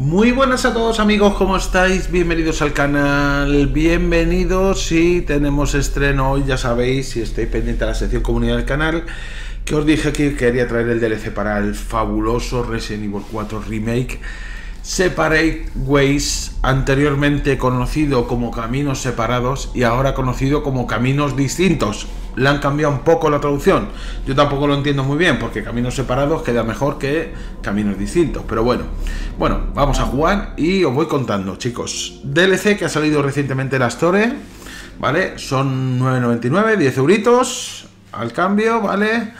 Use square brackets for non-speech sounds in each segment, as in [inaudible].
Muy buenas a todos amigos, ¿cómo estáis? Bienvenidos al canal, bienvenidos si tenemos estreno hoy, ya sabéis, si estáis pendiente de la sección comunidad del canal, que os dije que quería traer el DLC para el fabuloso Resident Evil 4 Remake Separate Ways, anteriormente conocido como Caminos Separados y ahora conocido como Caminos Distintos. Le han cambiado un poco la traducción. Yo tampoco lo entiendo muy bien porque Caminos Separados queda mejor que Caminos Distintos. Pero bueno, bueno, vamos a jugar y os voy contando, chicos. DLC que ha salido recientemente en la Store, ¿vale? Son 9.99, 10 euritos al cambio, ¿vale?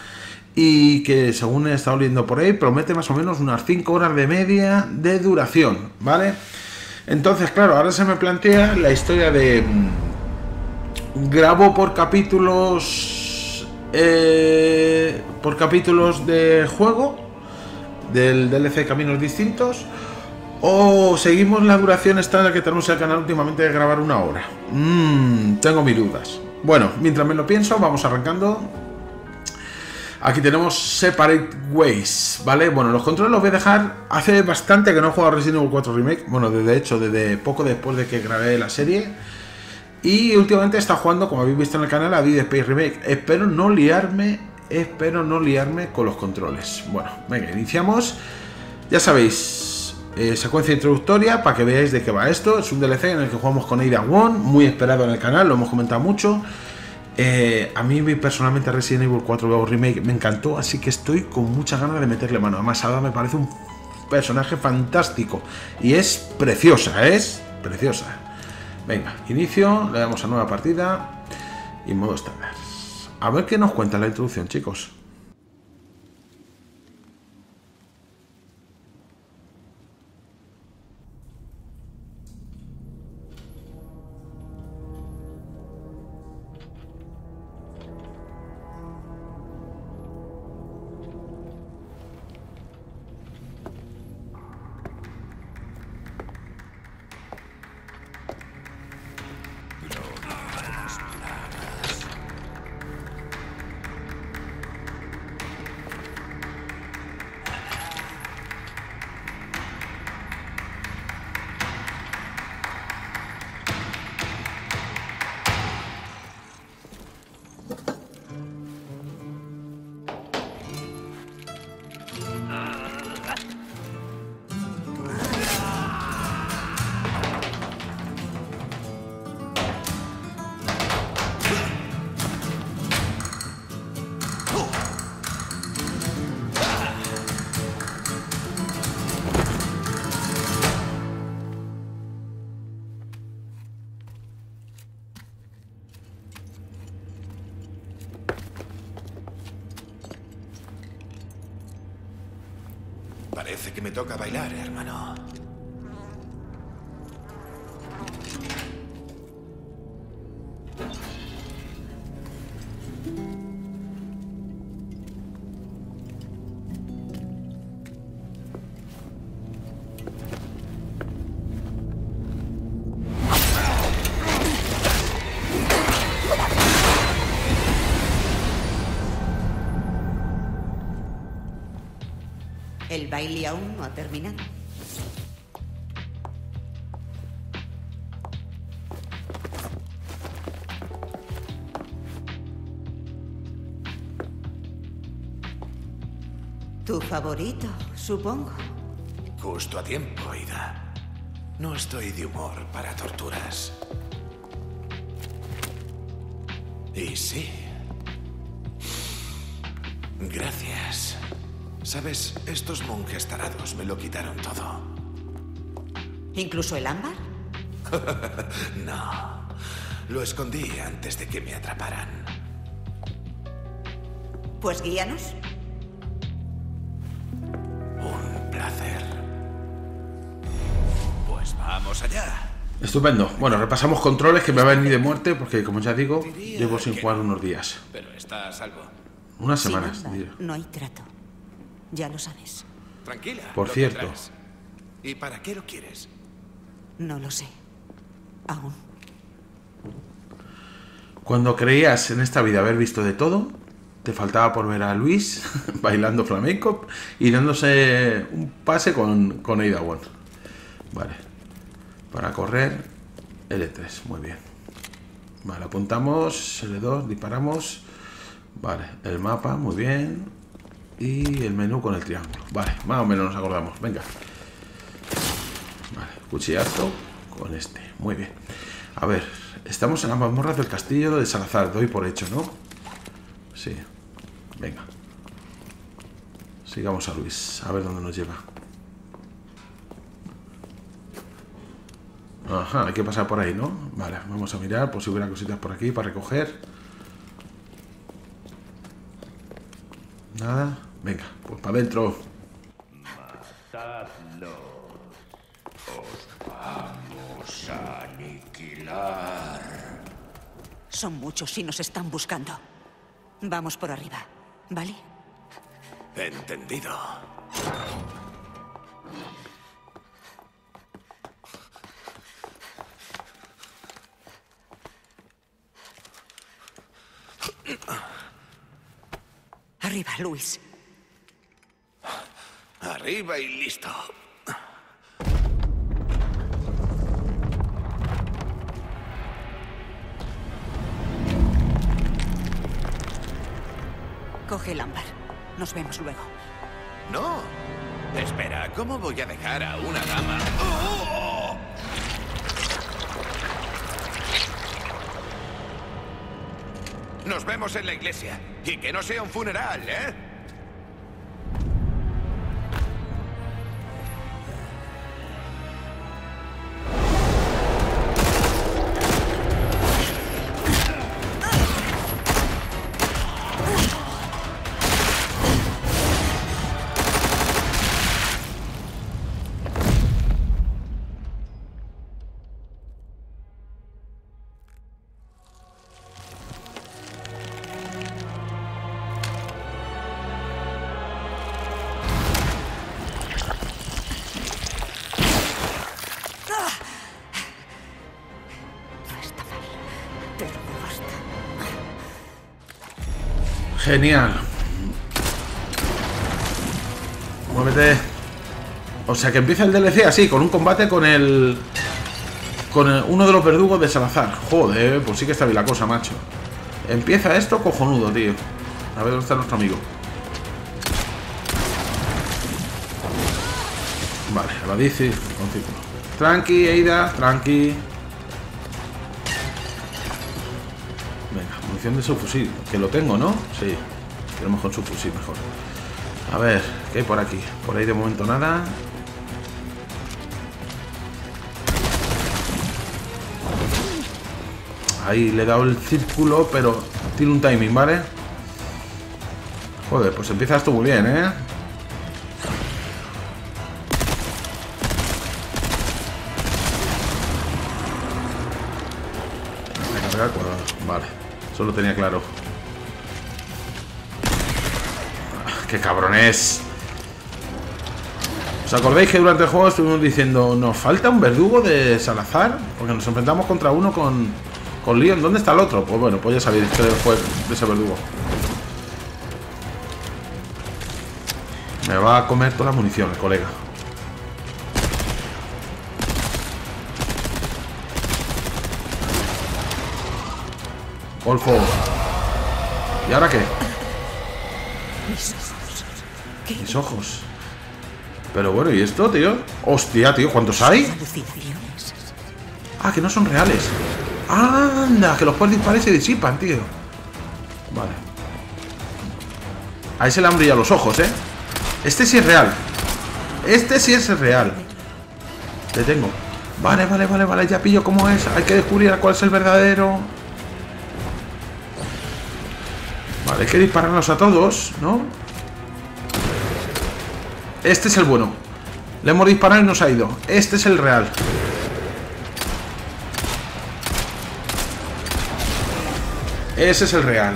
y que según he estado leyendo por ahí promete más o menos unas 5 horas de media de duración, ¿vale? Entonces, claro, ahora se me plantea la historia de mm, grabo por capítulos eh, por capítulos de juego del DLC Caminos Distintos o seguimos la duración estándar que tenemos en el canal últimamente de grabar una hora. Mm, tengo mis dudas. Bueno, mientras me lo pienso, vamos arrancando Aquí tenemos Separate Ways, ¿vale? Bueno, los controles los voy a dejar... Hace bastante que no he jugado Resident Evil 4 Remake. Bueno, de hecho, desde poco después de que grabé la serie. Y últimamente está jugando, como habéis visto en el canal, a Dead Space Remake. Espero no liarme, espero no liarme con los controles. Bueno, venga, iniciamos. Ya sabéis, eh, secuencia introductoria para que veáis de qué va esto. Es un DLC en el que jugamos con Ada One, muy esperado en el canal, lo hemos comentado mucho. Eh, a mí personalmente Resident Evil 4 Remake me encantó, así que estoy con muchas ganas de meterle mano. Además, Ada me parece un personaje fantástico y es preciosa, es preciosa. Venga, inicio, le damos a nueva partida y modo estándar. A ver qué nos cuenta la introducción, chicos. Parece que me toca bailar, hermano. Baile aún no ha terminado. Tu favorito, supongo. Justo a tiempo, Ida. No estoy de humor para torturas. Y sí. Gracias. Sabes, estos monjes tarados me lo quitaron todo. ¿Incluso el ámbar? [laughs] no. Lo escondí antes de que me atraparan. Pues guíanos. Un placer. Pues vamos allá. Estupendo. Bueno, repasamos controles que me van a venir de muerte porque, como ya digo, llevo sin jugar unos días. Pero está a salvo. Unas semanas. no hay trato. Ya lo sabes. Tranquila. Por cierto. ¿Y para qué lo quieres? No lo sé. Aún. Cuando creías en esta vida haber visto de todo, te faltaba por ver a Luis [laughs] bailando flamenco y dándose un pase con, con Ada One. Vale. Para correr, L3. Muy bien. Vale, apuntamos, L2, disparamos. Vale, el mapa, muy bien. Y el menú con el triángulo. Vale, más o menos nos acordamos. Venga. Vale, cuchillazo con este. Muy bien. A ver, estamos en las mazmorras del castillo de Salazar. Doy por hecho, ¿no? Sí. Venga. Sigamos a Luis. A ver dónde nos lleva. Ajá, hay que pasar por ahí, ¿no? Vale, vamos a mirar por si hubiera cositas por aquí para recoger. Nada. Venga, pues para adentro. Matadlo. Os vamos a aniquilar. Son muchos y nos están buscando. Vamos por arriba, ¿vale? Entendido. Arriba, Luis. Arriba y listo. Coge el ámbar. Nos vemos luego. No. Espera, ¿cómo voy a dejar a una dama? ¡Oh! Nos vemos en la iglesia. Y que no sea un funeral, ¿eh? Genial. Muévete. O sea que empieza el DLC así, con un combate con el... Con uno de los verdugos de Salazar. Joder, pues sí que está bien la cosa, macho. Empieza esto cojonudo, tío. A ver dónde está nuestro amigo. Vale, a la bici. Tranqui, Eida, tranqui. Munición de subfusil. Que lo tengo, ¿no? Sí. Tenemos con subfusil mejor. A ver, ¿qué hay por aquí? Por ahí de momento nada. Ahí le he dado el círculo, pero tiene un timing, ¿vale? Joder, pues empieza esto muy bien, ¿eh? Vale, lo tenía claro. Ah, ¡Qué cabrones! ¿Os acordáis que durante el juego estuvimos diciendo nos falta un verdugo de Salazar? Porque nos enfrentamos contra uno con, con Leon. ¿Dónde está el otro? Pues bueno, pues ya sabéis que fue ese verdugo. Me va a comer toda la munición, el colega. Golfo. ¿Y ahora qué? Mis ojos. ¿Qué Mis ojos. Pero bueno, ¿y esto, tío? Hostia, tío, ¿cuántos hay? Ah, que no son reales. Anda, que los puedes disparar y se disipan, tío. Vale. Ahí se le han brillado los ojos, ¿eh? Este sí es real. Este sí es real. Le tengo. Vale, vale, vale, vale, ya pillo cómo es. Hay que descubrir cuál es el verdadero. Vale, hay que dispararlos a todos, ¿no? Este es el bueno. Le hemos disparado y nos ha ido. Este es el real. Ese es el real.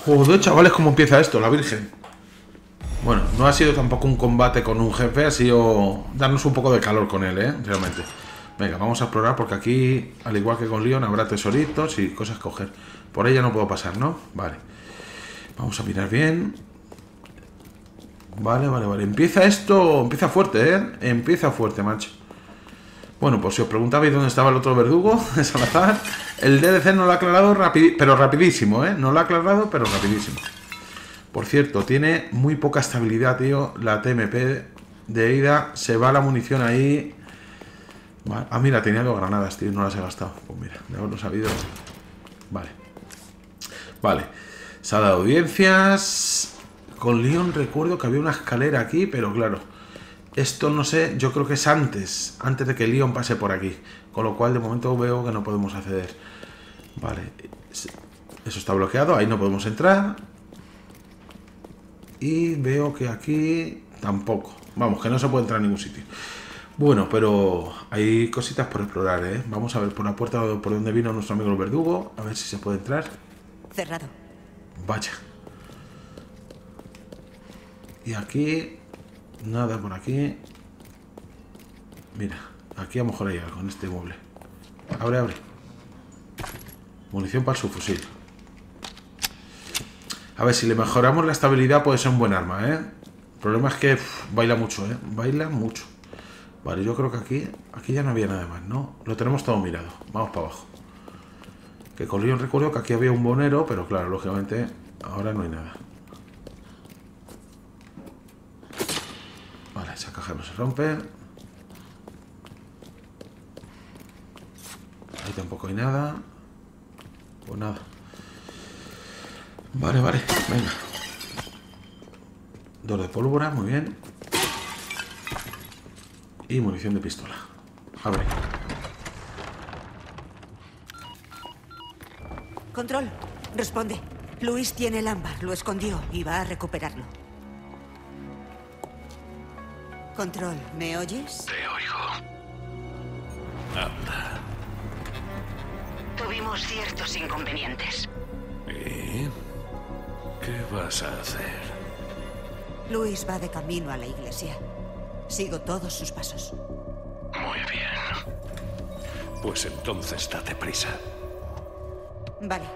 Joder, chavales, cómo empieza esto, la Virgen. Bueno, no ha sido tampoco un combate con un jefe, ha sido darnos un poco de calor con él, ¿eh? Realmente. Venga, vamos a explorar porque aquí, al igual que con Leon, habrá tesoritos y cosas que coger. Por ella no puedo pasar, ¿no? Vale. Vamos a mirar bien. Vale, vale, vale. Empieza esto, empieza fuerte, ¿eh? Empieza fuerte, macho. Bueno, pues si os preguntabais dónde estaba el otro verdugo [laughs] Salazar, el DLC no lo ha aclarado, pero rapidísimo, ¿eh? No lo ha aclarado, pero rapidísimo. Por cierto, tiene muy poca estabilidad, tío, la TMP de ida. Se va la munición ahí. Ah, mira, tenía dos granadas, tío, no las he gastado. Pues mira, de haberlo sabido. Vale. Vale. Sala de audiencias. Con Leon recuerdo que había una escalera aquí, pero claro. Esto no sé, yo creo que es antes, antes de que Leon pase por aquí. Con lo cual de momento veo que no podemos acceder. Vale. Eso está bloqueado, ahí no podemos entrar. Y veo que aquí tampoco. Vamos, que no se puede entrar en ningún sitio. Bueno, pero hay cositas por explorar, ¿eh? Vamos a ver por la puerta por donde vino nuestro amigo el verdugo, a ver si se puede entrar. Cerrado. Vaya. Y aquí... Nada por aquí. Mira, aquí a lo mejor hay algo en este mueble. Abre, abre. Munición para su fusil. A ver, si le mejoramos la estabilidad puede ser un buen arma, ¿eh? El problema es que baila mucho, ¿eh? Baila mucho. Vale, yo creo que aquí aquí ya no había nada más, ¿no? Lo tenemos todo mirado. Vamos para abajo. Que con Leon recuerdo que aquí había un bonero, pero claro, lógicamente ahora no hay nada. Vale, esa caja no se rompe. Ahí tampoco hay nada. Pues nada. Vale, vale, venga. Dos de pólvora, muy bien. Y munición de pistola. Abre. Control, responde. Luis tiene el ámbar, lo escondió y va a recuperarlo. Control, ¿me oyes? Te Tuvimos ciertos inconvenientes. ¿Y? ¿Qué vas a hacer? Luis va de camino a la iglesia. Sigo todos sus pasos. Muy bien. Pues entonces date prisa. Vale.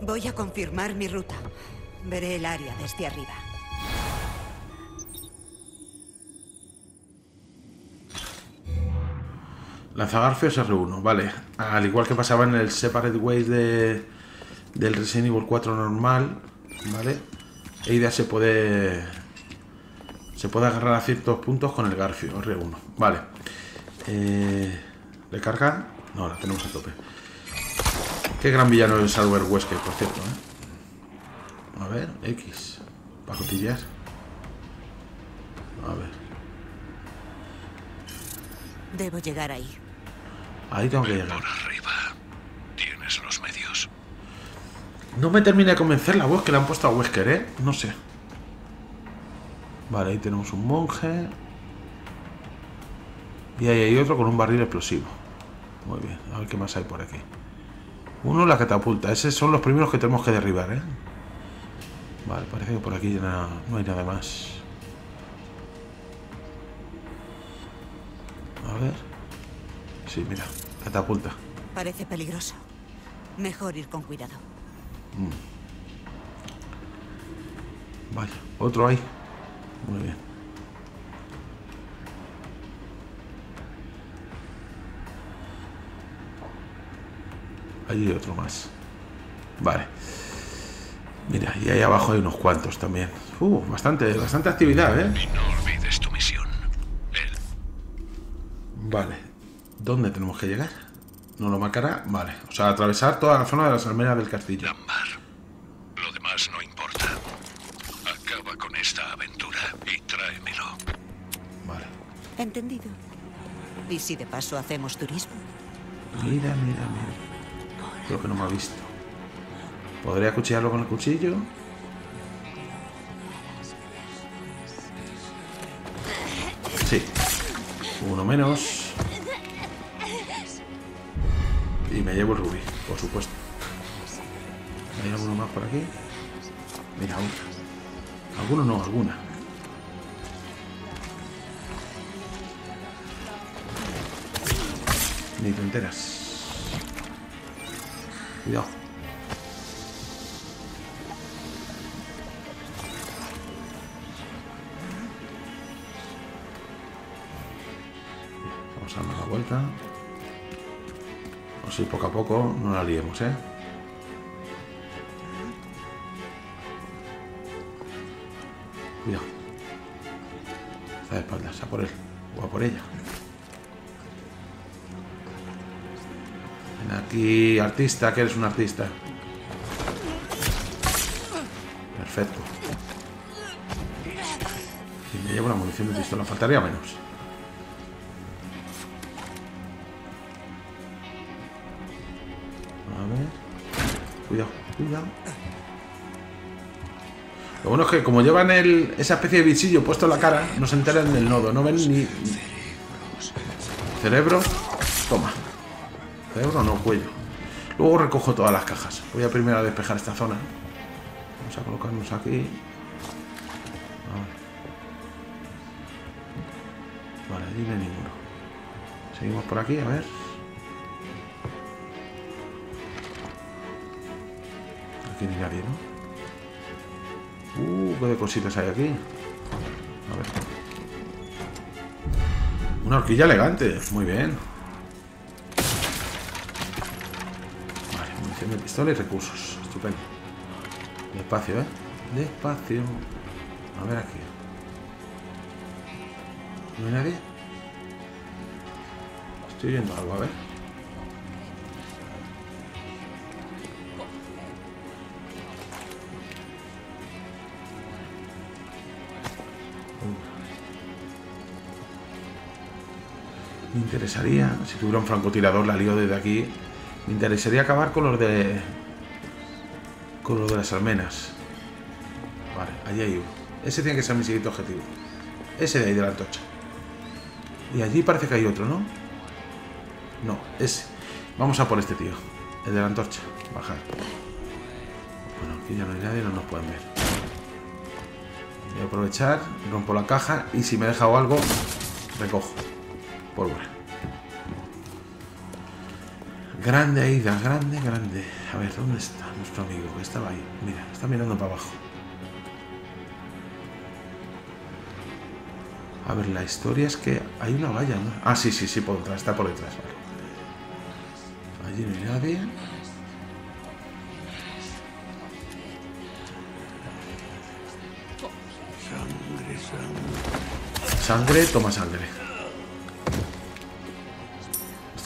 Voy a confirmar mi ruta. Veré el área desde arriba. Lanzagarfios R1, vale. Al igual que pasaba en el Separate Ways de, del Resident Evil 4 normal, ¿vale? Eida se puede se puede agarrar a ciertos puntos con el Garfio R1. Vale. Eh, ¿Le? No, la tenemos a tope. Qué gran villano es Albert Wesker, por cierto. ¿eh? A ver, X. Para cotillar. A ver. Debo llegar ahí. Ahí tengo que llegar. por arriba. Tienes los medios. No me termina de convencer la voz que le han puesto a Wesker, ¿eh? No sé. Vale, ahí tenemos un monje. Y ahí hay otro con un barril explosivo. Muy bien, a ver qué más hay por aquí. Uno la catapulta. Esos son los primeros que tenemos que derribar, ¿eh? Vale, parece que por aquí ya no, no hay nada más. A ver. Sí, mira, catapulta. Parece peligroso. Mejor ir con cuidado. Vaya, otro ahí. Muy bien. Allí hay otro más. Vale. Mira, y ahí abajo hay unos cuantos también. Uh, bastante, bastante actividad, ¿eh? Y no olvides tu misión. El Vale. ¿Dónde tenemos que llegar? ¿No lo marcará? Vale. O sea, atravesar toda la zona de las almenas del castillo. ámbar. Lo demás no importa. Acaba con esta aventura y tráemelo. Vale. Entendido. ¿Y si de paso hacemos turismo? Mira, mira, mira. Creo que no me ha visto. ¿Podría cuchillarlo con el cuchillo? Sí. Uno menos. Y me llevo el rubí, por supuesto. ¿Hay alguno más por aquí? Mira, otra. Alguno no, alguna. Ni te enteras. Cuidado. Vamos a dar la vuelta. Así poco a poco no la liemos, ¿eh? Cuidado. Está de espaldas, a por él. O a por ella. Ven aquí, artista, que eres un artista. Perfecto. Y me llevo una munición de pistola, faltaría menos. Lo bueno es que como llevan esa especie de bichillo puesto en la cara, no se enteran del nodo, no ven ni... Cerebro, toma. Cerebro no, cuello. Luego recojo todas las cajas. Voy a primero a despejar esta zona. Vamos a colocarnos aquí. Vale. Vale, no ninguno. Seguimos por aquí, a ver. Aquí ni nadie, ¿no? Uh, qué de cositas hay aquí. A ver. Una horquilla elegante. Muy bien. Vale, munición de pistola y recursos. Estupendo. Despacio, ¿eh? Despacio. A ver aquí. ¿No hay nadie? Estoy viendo algo, a ver. Interesaría, si tuviera un francotirador, la lío desde aquí. Me interesaría acabar con los de. con los de las almenas. Vale, allí hay uno. Ese tiene que ser mi siguiente objetivo. Ese de ahí de la antorcha. Y allí parece que hay otro, ¿no? No, ese. Vamos a por este tío. El de la antorcha. Bajar. Bueno, aquí ya no hay nadie, no nos pueden ver. Voy a aprovechar, rompo la caja y si me he dejado algo, recojo. Pólvora. Grande Aida, grande, grande. A ver, ¿dónde está nuestro amigo? Que estaba ahí. Mira, está mirando para abajo. A ver, la historia es que hay una valla, ¿no? Ah, sí, sí, sí, por detrás, está por detrás. Allí no hay nadie. Sangre, toma sangre.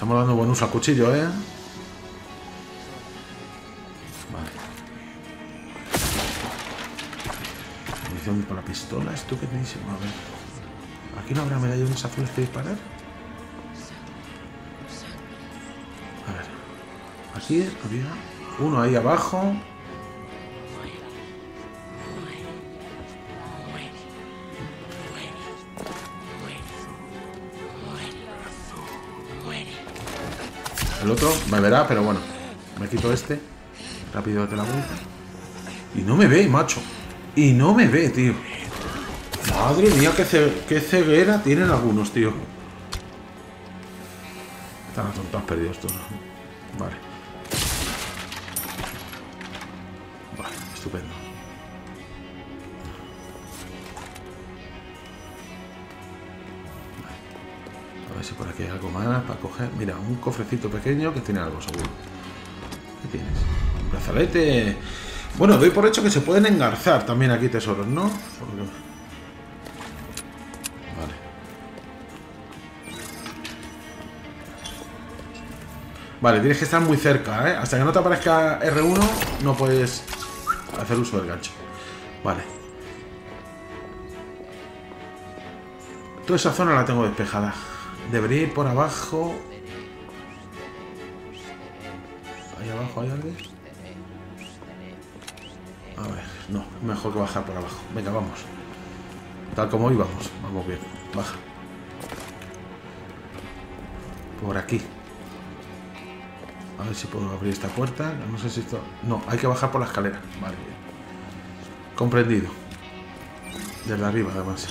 Estamos dando buen uso al cuchillo, ¿eh? Vale. Munición para la pistola, estupendísimo. A ver. ¿Aquí no habrá medallones azules que disparar? A ver. Aquí había uno ahí abajo. El otro me verá, pero bueno. Me quito este. Rápido date la vuelta. Y no me ve, macho. Y no me ve, tío. Madre mía, qué, qué ceguera tienen algunos, tío. Están atontados perdidos todos. Vale, un cofrecito pequeño que tiene algo seguro. ¿Qué tienes? Un brazalete. Bueno, doy por hecho que se pueden engarzar también aquí tesoros, ¿no? Porque- Vale. Vale, tienes que estar muy cerca, ¿eh? Hasta que no te aparezca R1 no puedes hacer uso del gancho. Vale. Toda esa zona la tengo despejada. Debería ir por abajo. ¿Ahí abajo hay alguien? A ver, no, mejor que bajar por abajo. Venga, vamos. Tal como íbamos, vamos bien. Baja. Por aquí. A ver si puedo abrir esta puerta. No sé si esto... No, hay que bajar por la escalera. Vale, bien. Comprendido. Desde arriba, además.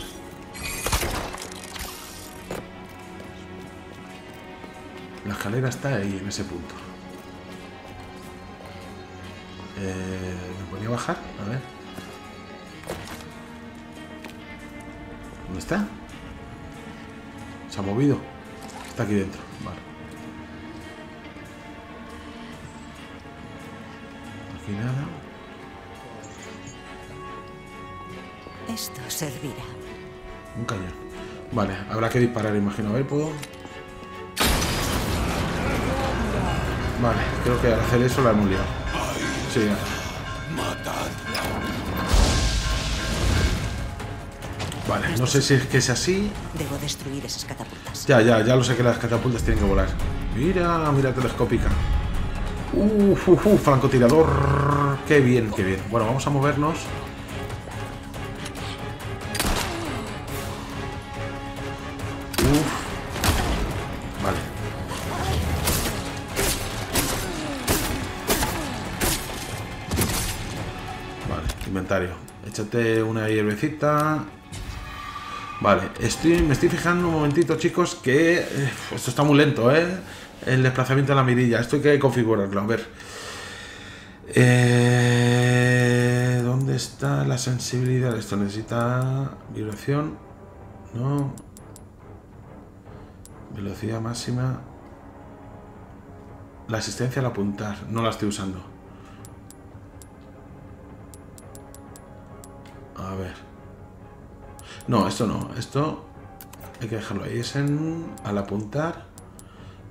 La escalera está ahí, en ese punto. Eh, ¿Me podría bajar? A ver. ¿Dónde está? Se ha movido. Está aquí dentro. Vale. Aquí nada. Esto servirá. Un cañón. Vale, habrá que disparar, imagino. A ver, ¿puedo? Vale, creo que al hacer eso la hemos liado. Sí. Vale, no sé si es que es así. Debo destruir esas catapultas. Ya, ya, ya lo sé que las catapultas tienen que volar. Mira, mira telescópica. Uf, uf, uf, francotirador. Qué bien, qué bien. Bueno, vamos a movernos. Échate una hierbecita. Vale, estoy, me estoy fijando un momentito, chicos, que eh, esto está muy lento, ¿eh? El desplazamiento de la mirilla. Esto hay que configurarlo. A ver. Eh, ¿Dónde está la sensibilidad? Esto necesita vibración. No. Velocidad máxima. La asistencia al apuntar. No la estoy usando. A ver. No, esto no. Esto hay que dejarlo ahí. Es en al apuntar.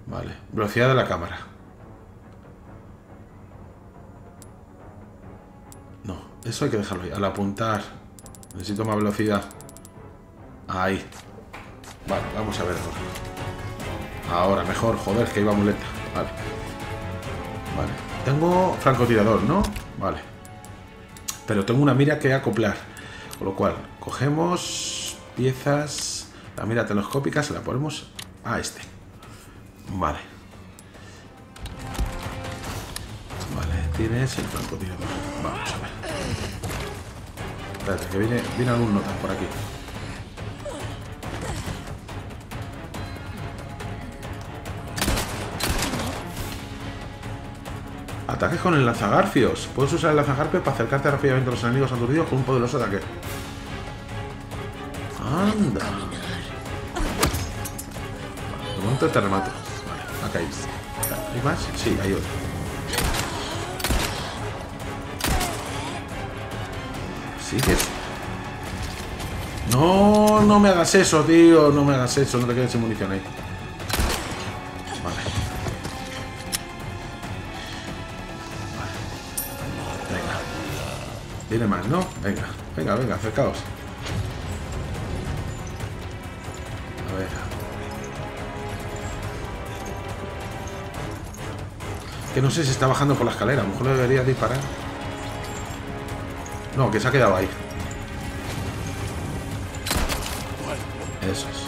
Vale. Velocidad de la cámara. No, eso hay que dejarlo ahí. Al apuntar. Necesito más velocidad. Ahí. Vale, vamos a ver ahora. Mejor. Joder, que iba muy lenta. Vale. Vale. Tengo francotirador, ¿no? Vale. Pero tengo una mira que acoplar. Con lo cual, cogemos piezas. La mira telescópica se la ponemos a este. Vale. Vale, tienes el francotirador. Vamos a ver. Espérate, que viene, viene algún nota por aquí. Ataques con el lanzagarfios. Puedes usar el lanzagarfios para acercarte rápidamente a los enemigos aturdidos con un poderoso ataque. Anda. De momento te remato. Vale, ha caído. ¿Hay más? Sí, hay otro. ¿Sigues? No, no me hagas eso, tío. No me hagas eso. No te quedes sin munición ahí. Viene más, ¿no? Venga, venga, venga, acercaos. A ver. Que no sé si está bajando por la escalera. A lo mejor le debería disparar. No, que se ha quedado ahí. Eso es.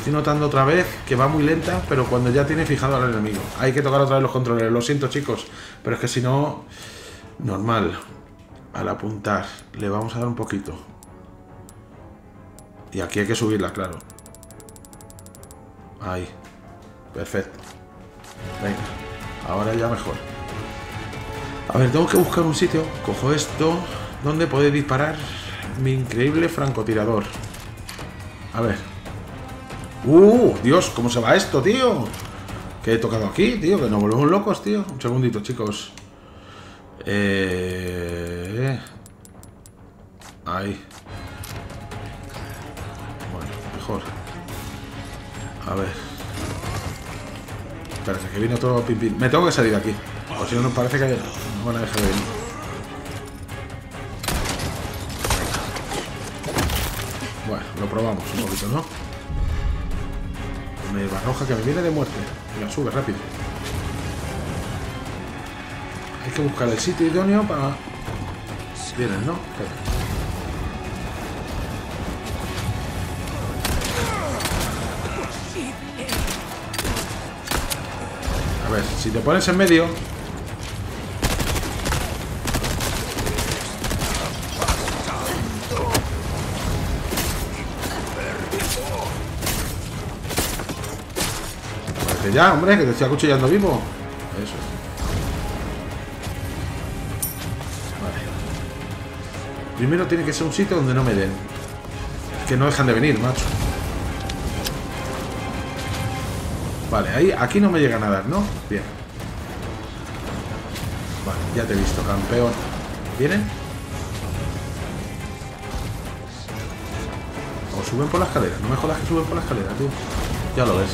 Estoy notando otra vez que va muy lenta, pero cuando ya tiene fijado al enemigo. Hay que tocar otra vez los controles. Lo siento, chicos, pero es que si no... Normal. Al apuntar. Le vamos a dar un poquito. Y aquí hay que subirla, claro. Ahí. Perfecto. Venga. Ahora ya mejor. A ver, tengo que buscar un sitio. Cojo esto. Donde puede disparar mi increíble francotirador. A ver. ¡Uh! Dios, ¿cómo se va esto, tío? ¿Qué he tocado aquí, tío? Que nos volvemos locos, tío. Un segundito, chicos. Eh... Ahí. Bueno, mejor. A ver. Espérate, que viene otro pim, pim. Me tengo que salir de aquí. O si no, nos parece que no van a de venir. Bueno, lo probamos un poquito, ¿no? Me barroja que me viene de muerte. Y la sube rápido. Hay que buscar el sitio idóneo para... Vienes, ¿no? A ver, si te pones en medio, Pues ya, hombre, que te estoy acuchillando vivo. Eso. Vale. Primero tiene que ser un sitio donde no me den. Que no dejan de venir, macho. Vale, ahí, aquí no me llegan a dar, ¿no? Bien. Vale, ya te he visto, campeón. ¿Vienen? O suben por la escalera. No me jodas que suben por la escalera, tío. Ya lo ves.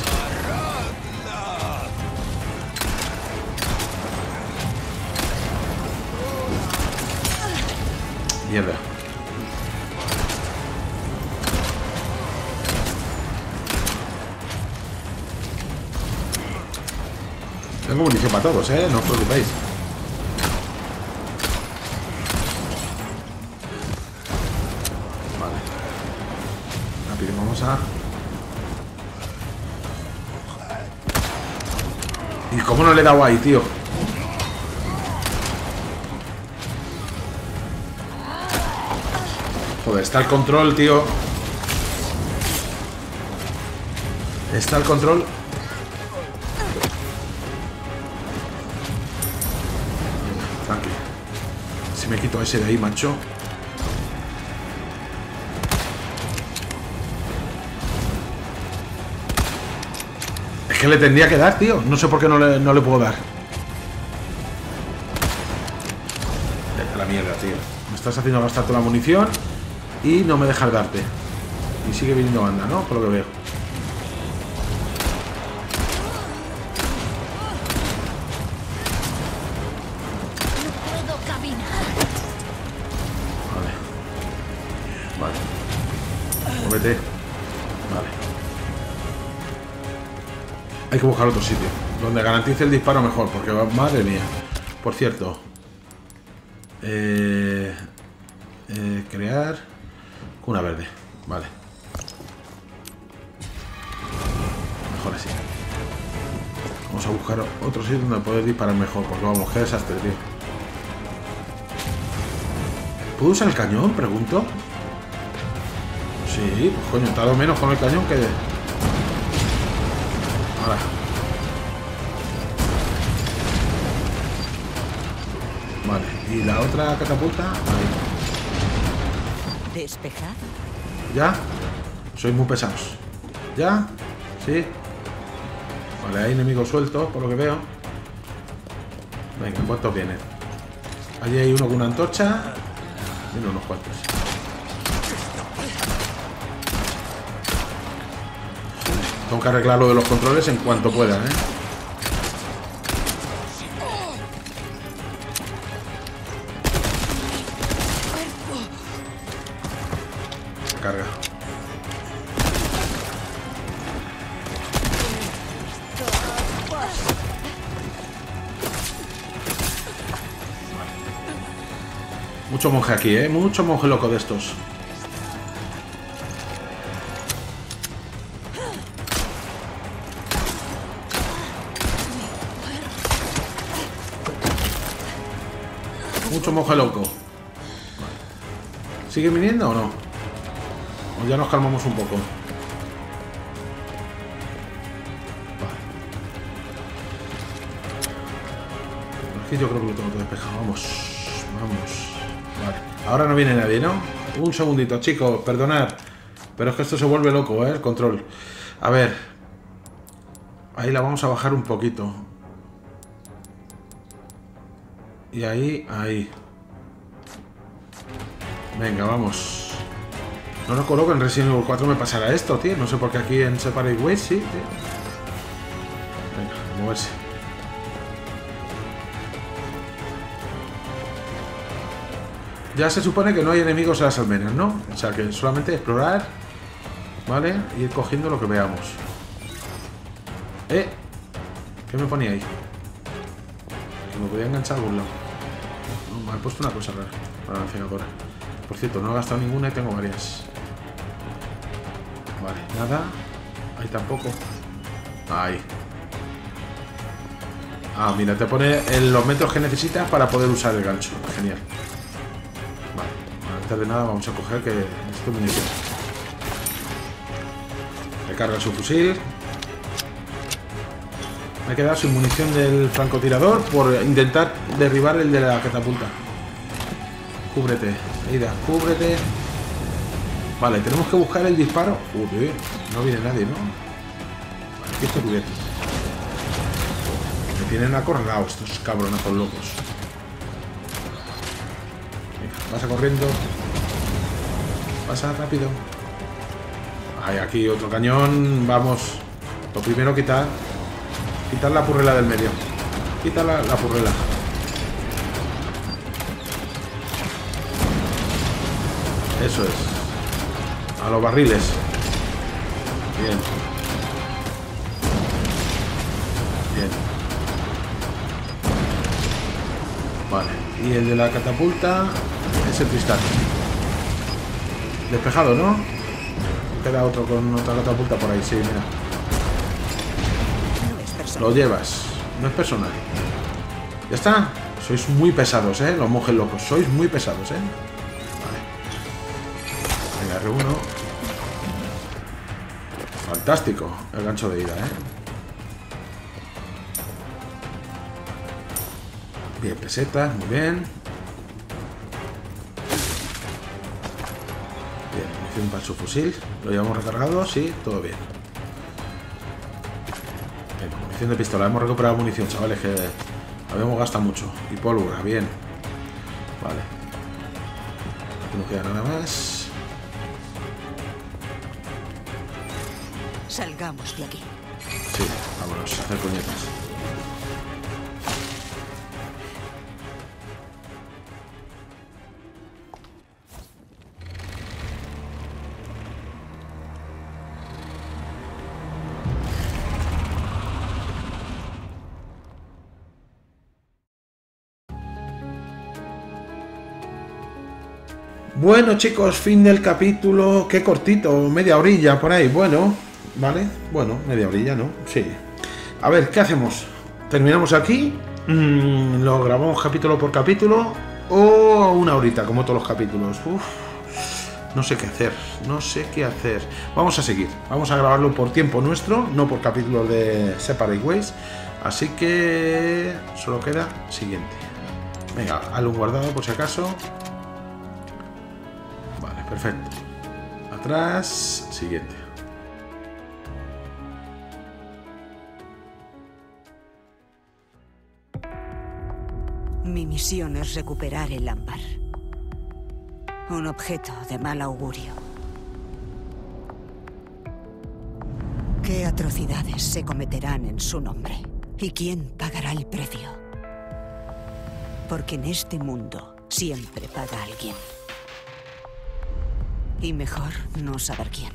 Para todos, ¿eh? No os preocupéis. Vale. Rápido, vamos a... ¿Y cómo no le he dado ahí, tío? Joder, está el control, tío. Está el control. Me quito ese de ahí, macho. Es que le tendría que dar, tío. No sé por qué no le, no le puedo dar. Vete a la mierda, tío. Me estás haciendo gastar toda la munición y no me dejas darte. Y sigue viniendo banda, ¿no? Por lo que veo. Vale. Hay que buscar otro sitio. Donde garantice el disparo mejor. Porque, madre mía. Por cierto. Eh, eh, crear. Cuna verde. Vale. Mejor así. Vamos a buscar otro sitio donde poder disparar mejor. Porque vamos, qué desastre, tío. ¿Puedo usar el cañón? Pregunto. Sí, pues coño, tardo menos con el cañón que... Ahora. Vale, y la otra catapulta... Ahí. Despejado. ¿Ya? Sois muy pesados. ¿Ya? ¿Sí? Vale, hay enemigos sueltos, por lo que veo. Venga, ¿cuántos vienen? Allí hay uno con una antorcha. Vienen unos cuantos. Tengo que arreglar lo de los controles en cuanto pueda, ¿eh? Carga. Mucho monje aquí, ¿eh? Mucho monje loco de estos. ¿Sigue viniendo o no? O ya nos calmamos un poco. Vale. Aquí yo creo que lo tengo todo despejado. Vamos. Vamos. Vale. Ahora no viene nadie, ¿no? Un segundito, chicos. Perdonad. Pero es que esto se vuelve loco, ¿eh? Control. A ver. Ahí la vamos a bajar un poquito. Y ahí, ahí. Venga, vamos. No recuerdo que en Resident Evil 4 me pasara esto, tío. No sé por qué aquí en Separate Ways sí, tío. Venga, a moverse. Ya se supone que no hay enemigos en las almenas, ¿no? O sea que solamente explorar, ¿vale? Y ir cogiendo lo que veamos. ¿Eh? ¿Qué me ponía ahí? Me podía enganchar a algún lado. Me he puesto una cosa rara para la lanzadora. Por cierto, no he gastado ninguna y tengo varias. Vale, nada. Ahí tampoco. Ahí. Ah, mira, te pone en los metros que necesitas para poder usar el gancho. Genial. Vale, antes de nada vamos a coger que esto munición. Recarga su fusil. Me he quedado sin munición del francotirador por intentar derribar el de la catapulta. Cúbrete, Aida, cúbrete. Vale, tenemos que buscar el disparo. Uy, no viene nadie, ¿no? Aquí estoy cubierto. Me tienen acorralado estos cabronazos locos. Venga, pasa corriendo. Pasa rápido. Hay aquí otro cañón. Vamos. Lo primero quitar. Quitar la purrela del medio. Quita la, la purrela. Eso es. A los barriles. Bien. Bien. Vale. Y el de la catapulta es el cristal. Despejado, ¿no? Queda otro con otra catapulta por ahí, sí, mira. Lo llevas. No es personal. Ya está. Sois muy pesados, ¿eh? Los monjes locos. Sois muy pesados, ¿eh? Vale. Venga, R1. Fantástico. El gancho de ida, ¿eh? Bien, pesetas. Muy bien. Bien, munición para su fusil. Lo llevamos recargado. Sí, todo bien. Bien, munición de pistola. Hemos recuperado munición, chavales, que habíamos gastado mucho. Y pólvora, bien. Vale. Aquí no queda nada más. Salgamos de aquí. Sí, vámonos a hacer puñetas. Bueno chicos, fin del capítulo. Qué cortito, media orilla por ahí. Bueno, vale. Bueno, media orilla, ¿no? Sí. A ver, ¿qué hacemos? ¿Terminamos aquí? Mm, ¿Lo grabamos capítulo por capítulo? ¿O una horita, como todos los capítulos? Uf, no sé qué hacer, no sé qué hacer. Vamos a seguir, vamos a grabarlo por tiempo nuestro, no por capítulos de Separate Ways. Así que solo queda siguiente. Venga, un guardado por si acaso. Vale, perfecto. Atrás, siguiente. Mi misión es recuperar el ámbar. Un objeto de mal augurio. ¿Qué atrocidades se cometerán en su nombre? ¿Y quién pagará el precio? Porque en este mundo siempre paga alguien. Y mejor no saber quién.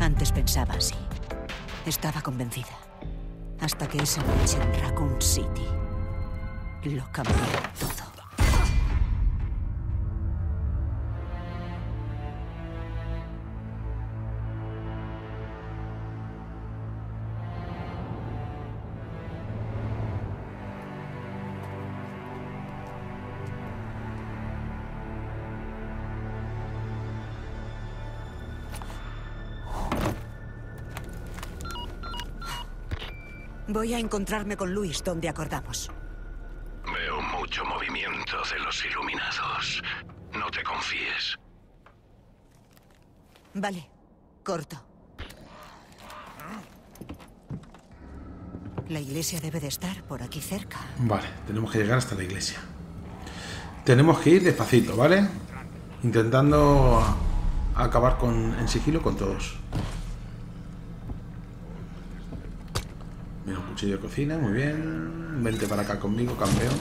Antes pensaba así. Estaba convencida. Hasta que esa noche en Raccoon City lo cambió todo. Voy a encontrarme con Luis donde acordamos. Veo mucho movimiento de los iluminados. No te confíes. Vale, corto. La iglesia debe de estar por aquí cerca. Vale, tenemos que llegar hasta la iglesia. Tenemos que ir despacito, ¿vale? Intentando acabar con, en sigilo con todos. Un cuchillo de cocina, muy bien. Vente para acá conmigo, campeón.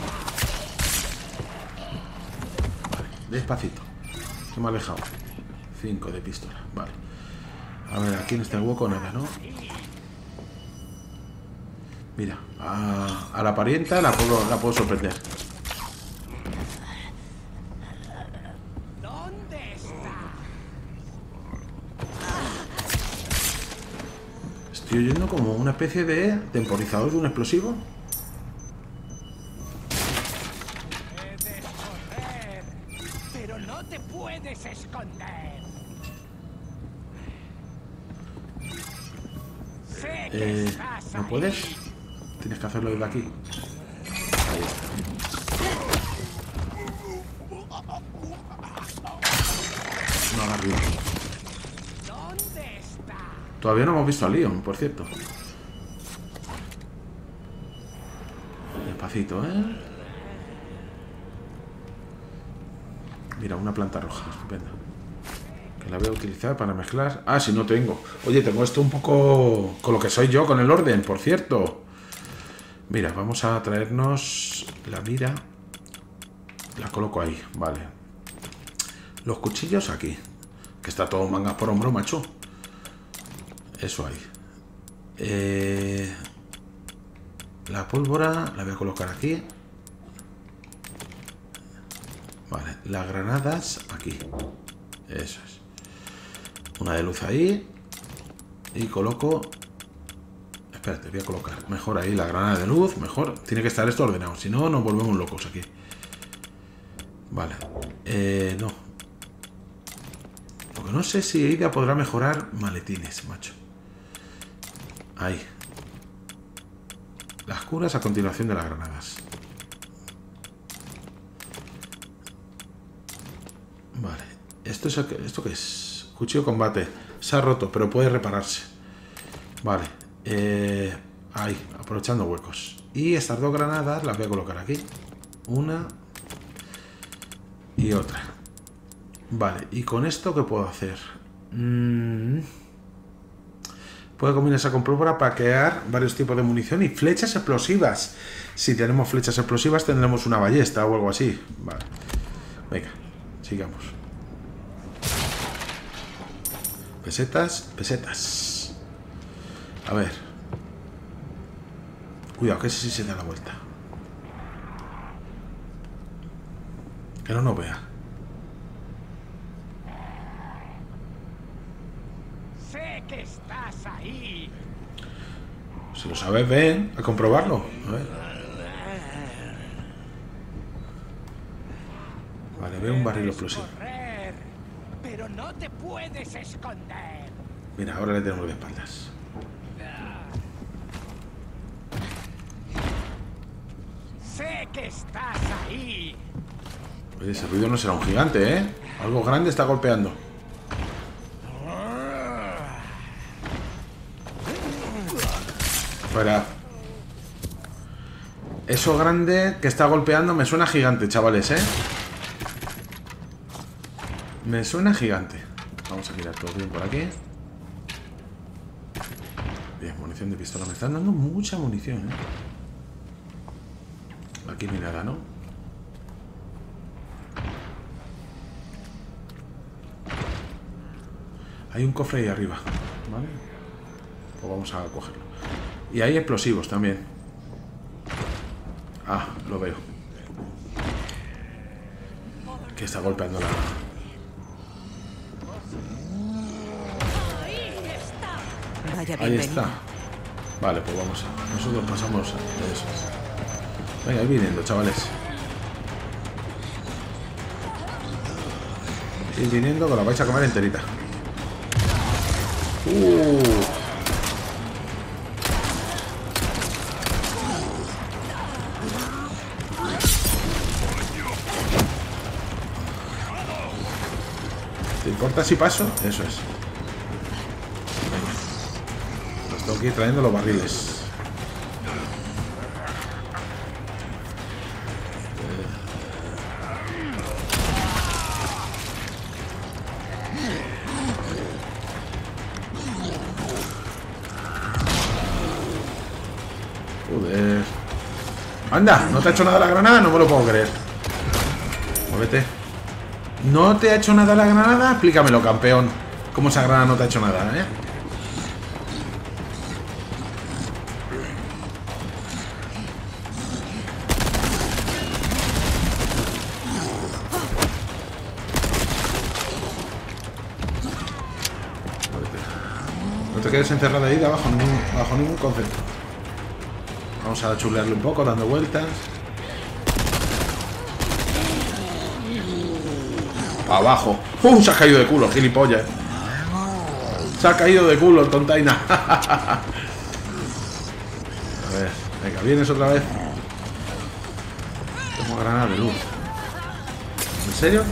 Vale, despacito. Se me ha alejado. 5 de pistola, vale. A ver, aquí en este hueco nada, ¿no? Mira, a, a la parienta la puedo, la puedo sorprender. Estoy oyendo como una especie de temporizador de un explosivo. Puedes correr, pero no te puedes esconder. Sé que Eh, estás ¿No ahí. puedes? Tienes que hacerlo desde aquí. Todavía no hemos visto a Leon, por cierto. Despacito, ¿eh? Mira, una planta roja, estupenda. Que la voy a utilizar para mezclar. Ah, si no tengo. Oye, tengo esto un poco con lo que soy yo, con el orden, por cierto. Mira, vamos a traernos la mira. La coloco ahí, vale. Los cuchillos aquí. Que está todo mangas por hombro, macho. Eso ahí. Eh, la pólvora la voy a colocar aquí. Vale, las granadas aquí. Eso es. Una de luz ahí. Y coloco... Espérate, voy a colocar mejor ahí la granada de luz. Mejor. Tiene que estar esto ordenado. Si no, nos volvemos locos aquí. Vale. Eh, no. Lo que no sé si Ida podrá mejorar maletines, macho. Ahí. Las curas a continuación de las granadas. Vale. ¿Esto, es, ¿Esto qué es? Cuchillo combate. Se ha roto, pero puede repararse. Vale. Eh, ahí, aprovechando huecos. Y estas dos granadas las voy a colocar aquí. Una y otra. Vale, ¿y con esto qué puedo hacer? Mm. Puede combinarse con pólvora para crear varios tipos de munición y flechas explosivas. Si tenemos flechas explosivas tendremos una ballesta o algo así. Vale. Venga, sigamos. Pesetas, pesetas. A ver. Cuidado, que ese sí se da la vuelta. Que no nos vea. Sé que estás ahí. Si lo sabes, ven a comprobarlo. A ver. Vale, veo un barril explosivo. Correr, pero no te puedes esconder. Mira, ahora le tenemos de espaldas. Sé que estás ahí. Oye, ese ruido no será un gigante, ¿eh? Algo grande está golpeando. Fuera. Eso grande que está golpeando me suena gigante, chavales, ¿eh? Me suena gigante. Vamos a mirar todo bien por aquí. Bien, munición de pistola. Me están dando mucha munición, ¿eh? Aquí ni ¿no? Hay un cofre ahí arriba, ¿vale? Pues vamos a cogerlo. Y hay explosivos también. Ah, lo veo. Que está golpeando la... Vaya Ahí está. Vale, pues vamos. Nosotros pasamos eso. Venga, ir viniendo, chavales. Ir viniendo que la vais a comer enterita. Uh. ¿Te importa si paso? Eso es. Venga. Los tengo que trayendo los barriles. Joder. Anda, ¿no te ha hecho nada la granada? No me lo puedo creer. Muévete. ¿No te ha hecho nada la granada? Explícamelo, campeón. ¿Cómo esa granada no te ha hecho nada, eh? No te quedes encerrado ahí de bajo ningún, bajo ningún concepto. Vamos a chulearle un poco, dando vueltas. Abajo. ¡Uh! Se ha caído de culo, gilipollas. Se ha caído de culo el tontaina. [laughs] A ver, venga, vienes otra vez. Como granada de luz. ¿En serio?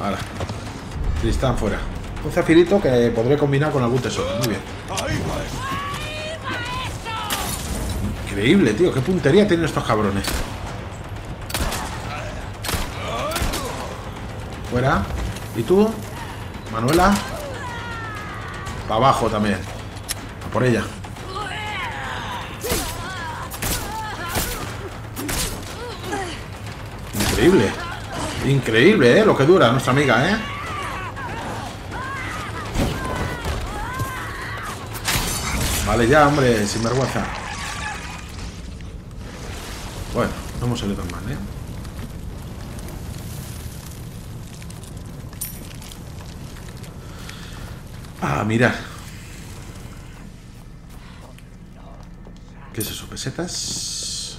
Ahora. Tristán fuera. Un zafirito que podré combinar con algún tesoro. Muy bien. Increíble, tío. Qué puntería tienen estos cabrones. Fuera. ¿Y tú? Manuela. Para abajo también. A por ella. Increíble. Increíble, ¿eh? Lo que dura nuestra amiga, ¿eh? Vale, ya, hombre, sin vergüenza. No hemos salido mal, ¿eh? Ah, mirar. ¿Qué es eso? ¿Pesetas?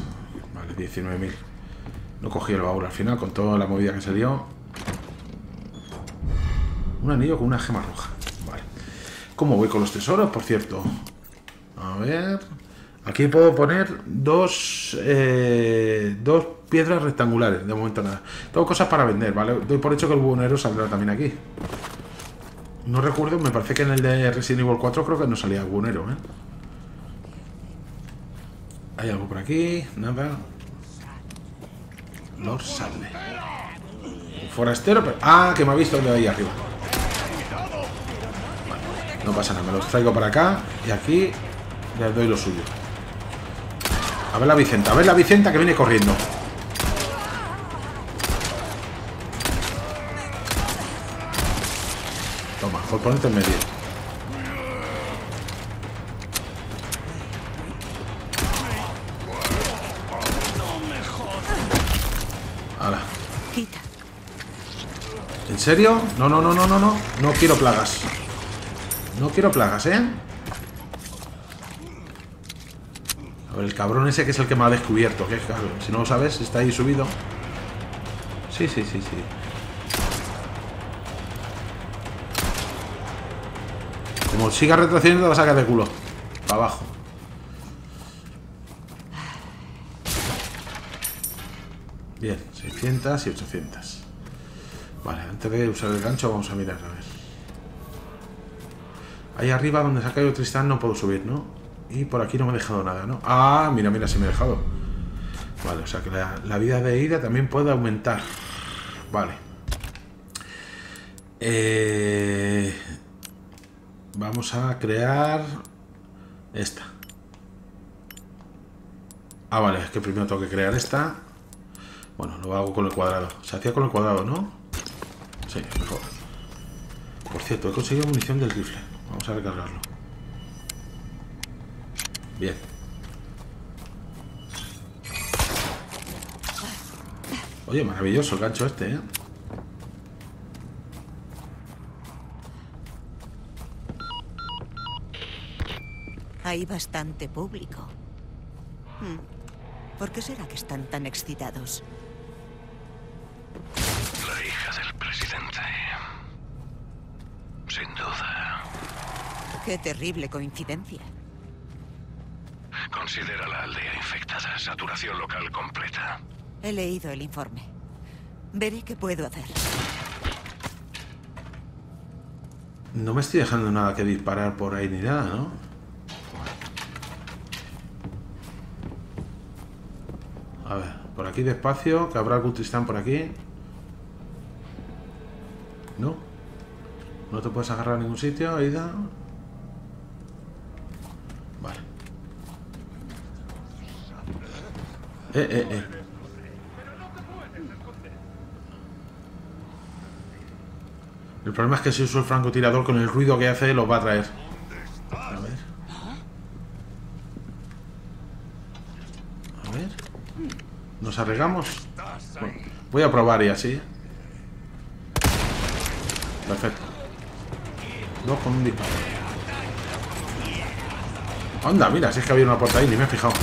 Vale, 19.000. No cogí el baúl al final con toda la movida que se dio. Un anillo con una gema roja. Vale. ¿Cómo voy con los tesoros, por cierto? A ver. Aquí puedo poner dos, eh, dos piedras rectangulares. De momento nada. Tengo cosas para vender, ¿vale? Doy por hecho que el buhonero saldrá también aquí. No recuerdo, me parece que en el de Resident Evil 4 creo que no salía el buhonero, ¿eh? Hay algo por aquí, nada. Lord Sadley. Forastero, pero... Ah, que me ha visto de ahí arriba. No pasa nada, me los traigo para acá y aquí les doy lo suyo. A ver la Vicenta, a ver la Vicenta que viene corriendo. Toma, por ponerte en medio. Ahora. ¿En serio? No, no, no, no, no, no. No quiero plagas. No quiero plagas, ¿eh? A ver, el cabrón ese que es el que me ha descubierto. Que claro, si no lo sabes, está ahí subido. Sí, sí, sí, sí. Como siga retrocediendo, te vas a de culo. Para abajo. Bien, 600 y 800. Vale, antes de usar el gancho vamos a mirar, a ver. Ahí arriba donde se ha caído Tristán no puedo subir, ¿no? Y por aquí no me he dejado nada, ¿no? Ah, mira, mira, si me he dejado. Vale, o sea que la, la vida de ida también puede aumentar. Vale. Eh, vamos a crear esta. Ah, vale, es que primero tengo que crear esta. Bueno, lo hago con el cuadrado. Se hacía con el cuadrado, ¿no? Sí, mejor. Por cierto, he conseguido munición del rifle. Vamos a recargarlo. Bien. Oye, maravilloso el gancho este, ¿eh? Hay bastante público. Hmm. ¿Por qué será que están tan excitados? La hija del presidente. Sin duda. Qué terrible coincidencia. Considera la aldea infectada. Saturación local completa. He leído el informe. Veré qué puedo hacer. No me estoy dejando nada que disparar por ahí ni nada, ¿no? A ver, por aquí despacio, que habrá algún Tristán por aquí. ¿No? ¿No te puedes agarrar a ningún sitio, Aida? Eh, eh, eh. El problema es que si uso el francotirador con el ruido que hace los va a traer. A ver. A ver. ¿Nos arreglamos? Voy a probar y así. Perfecto. Dos con un disparo. Anda, mira, si es que había una puerta ahí, ni me he fijado.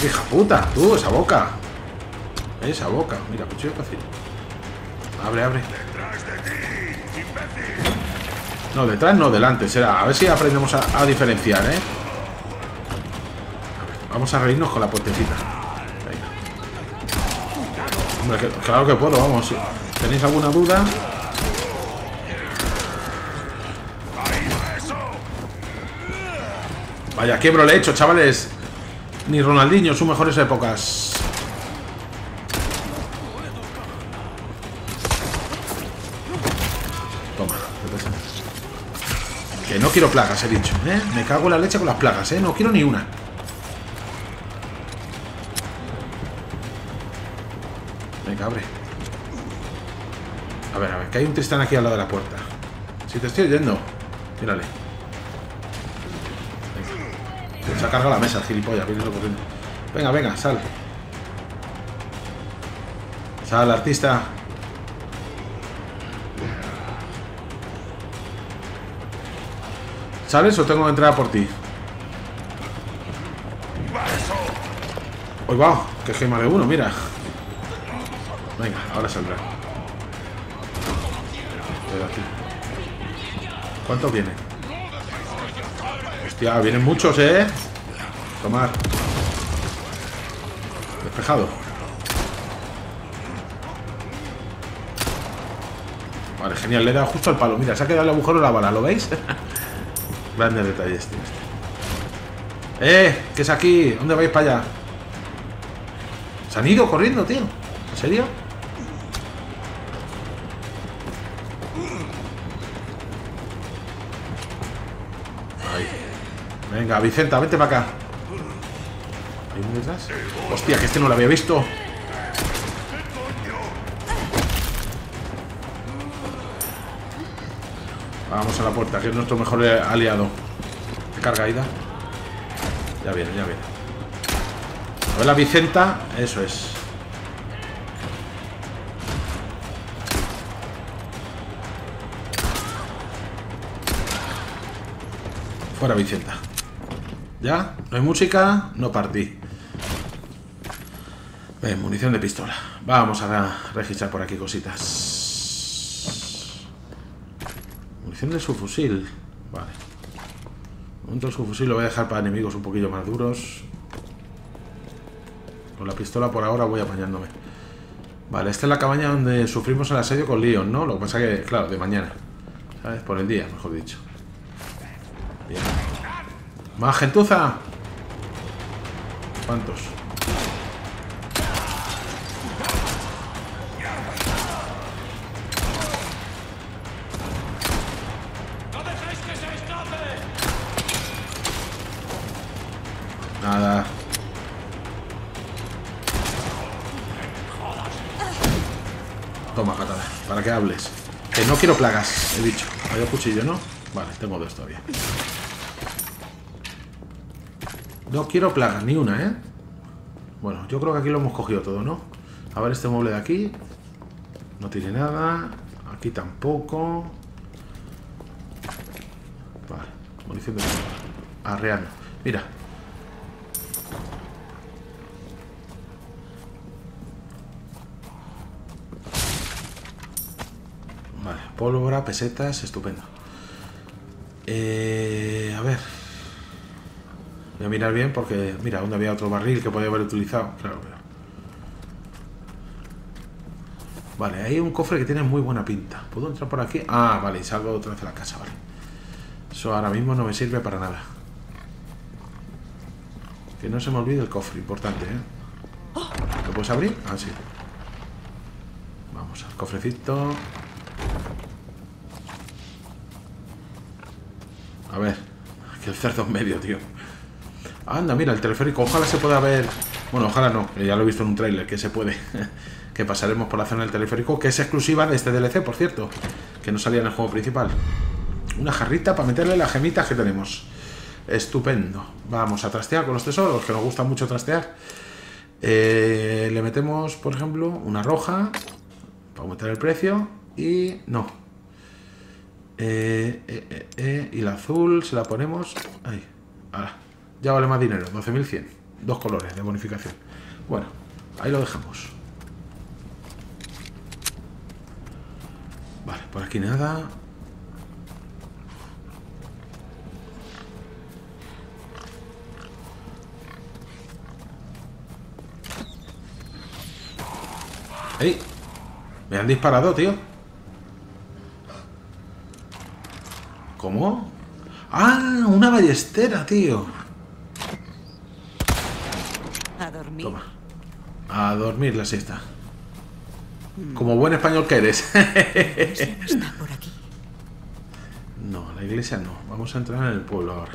¿Cómo que hija puta? Tú, esa boca. Esa boca. Mira, cuchillo fácil. Abre, abre. No, detrás no, delante. Será. A ver si aprendemos a, diferenciar, ¿eh? Vamos a reírnos con la puertecita. Hombre, claro que puedo, vamos. Tenéis alguna duda. Vaya, quiebro le he hecho, chavales. Ni Ronaldinho, sus mejores épocas. Toma. Que no quiero plagas, he dicho, ¿eh? Me cago en la leche con las plagas, ¿eh? No quiero ni una. Venga, abre. A ver, a ver, que hay un Tristán aquí al lado de la puerta. Si te estoy oyendo. Mírale. Se ha cargado la mesa, gilipollas, viene corriendo. Venga, venga, sal. Sal, artista. ¿Sales o tengo que entrar por ti? Hoy va, que gema de uno, mira. Venga, ahora saldrá. ¿Cuántos vienen? Hostia, vienen muchos, ¿eh? Tomar. Despejado. Vale, genial, le he dado justo al palo. Mira, se ha quedado el agujero de la bala, ¿lo veis? [laughs] Grandes detalles, tío. ¡Eh! ¿Qué es aquí? ¿Dónde vais para allá? Se han ido corriendo, tío. ¿En serio? Ahí. Venga, Vicenta, vete para acá. Hostia, que este no lo había visto. Vamos a la puerta, que es nuestro mejor aliado. ¿Qué carga Aida? Ya viene, ya viene. A ver la Vicenta, eso es. Fuera Vicenta. ¿Ya? ¿No hay música? No partí. Ven, munición de pistola. Vamos a registrar por aquí cositas. Munición de su fusil. Vale. Momento el subfusil lo voy a dejar para enemigos un poquillo más duros. Con la pistola por ahora voy apañándome. Vale, esta es la cabaña donde sufrimos el asedio con Leon, ¿no? Lo que pasa que, claro, de mañana. ¿Sabes? Por el día, mejor dicho. Bien. ¡Más gentuza! ¿Cuántos? Quiero plagas, he dicho. Hay cuchillo, ¿no? Vale, tengo dos todavía. No quiero plagas, ni una, ¿eh? Bueno, yo creo que aquí lo hemos cogido todo, ¿no? A ver este mueble de aquí. No tiene nada. Aquí tampoco. Vale, munición de... Arreano. Mira, pólvora, pesetas, estupendo. Eh, a ver. Voy a mirar bien porque, mira, donde había otro barril que podía haber utilizado. Claro, pero... Vale, hay un cofre que tiene muy buena pinta. ¿Puedo entrar por aquí? Ah, vale, y salgo otra vez de la casa, vale. Eso ahora mismo no me sirve para nada. Que no se me olvide el cofre, importante, ¿eh? ¿Lo puedes abrir? Ah, sí. Vamos al cofrecito. A ver, que el cerdo en medio, tío. Anda, mira, el teleférico. Ojalá se pueda ver. Bueno, ojalá no, ya lo he visto en un tráiler, que se puede. [laughs] que pasaremos por la zona del teleférico, que es exclusiva de este DLC, por cierto. Que no salía en el juego principal. una jarrita para meterle las gemitas que tenemos. Estupendo. Vamos a trastear con los tesoros, que nos gusta mucho trastear. Eh, le metemos, por ejemplo, una roja para aumentar el precio. Y no. Eh, eh, eh, y la azul se la ponemos. Ahí. Ahora. Ya vale más dinero, 12.100. Dos colores de bonificación. Bueno, ahí lo dejamos. Vale, por aquí nada. ¡Ey! Me han disparado, tío. ¿Cómo? ¡Ah! Una ballestera, tío. A dormir. Toma. A dormir la siesta. Como buen español que eres. Ese no está por aquí. no, la iglesia no. Vamos a entrar en el pueblo ahora.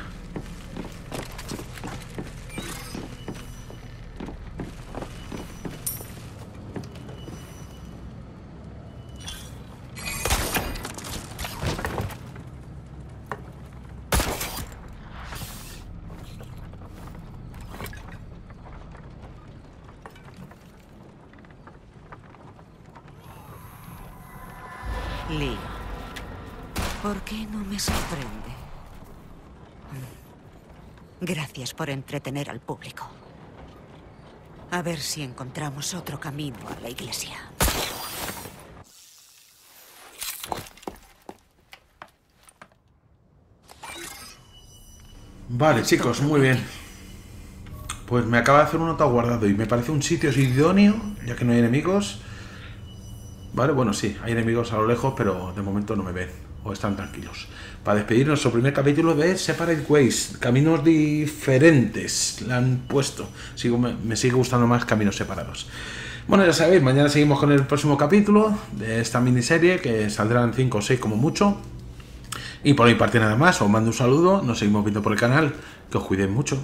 Por entretener al público. A ver si encontramos otro camino a la iglesia. Vale, chicos, muy bien. Pues me acaba de hacer un nota guardado y me parece un sitio idóneo, ya que no hay enemigos. Vale, bueno, sí, hay enemigos a lo lejos, pero de momento no me ven o están tranquilos. Para despedir nuestro primer capítulo de Separate Ways, caminos diferentes, le han puesto. Sigo, me, sigue gustando más caminos separados. Bueno, ya sabéis, mañana seguimos con el próximo capítulo de esta miniserie, que saldrán 5 o 6 como mucho. Y por mi parte nada más, os mando un saludo, nos seguimos viendo por el canal, que os cuidéis mucho.